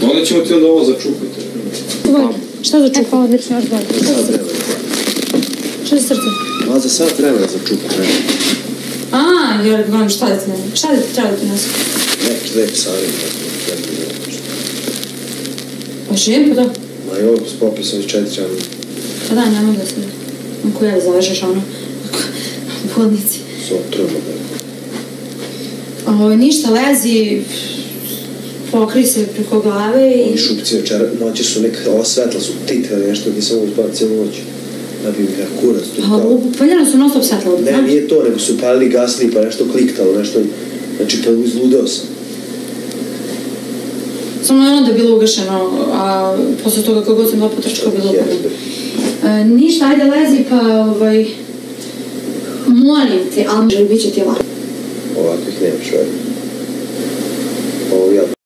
No ale ćemo ti onda ovo začupiti. Uvaj, šta začupiti? Ovo neće još bolje. Šta za srce? Ma za sada treba da začupi. A, jer gledam šta da ti nema. Šta da ti treba da ti nosi? Neki lep savjet. Pa živim pa da? Ma joj, popisam iz četiri. Pa da, nemam da se nema. Da zavežeš ono... U bolnici. s otrovom. Ovo, ništa, lezi... Pokri se preko glave i... Ovi šupci večera, noći su neka, ova svetla su titrali nešto, nisam mogu spavati cijelu noć. Da bi ga kurac tu Pa, kao... upaljeno su non stop svetla Ne, nije to, nego su palili gasli pa nešto kliktalo, nešto... Znači, pa izludeo sam. Samo je onda bilo ugašeno, a posle toga kako god sam bila potrčka bilo. Jeste. E, ništa, ajde lezi pa ovaj... Molim te, ali bit će ti lako. Ovakvih nema čovjek.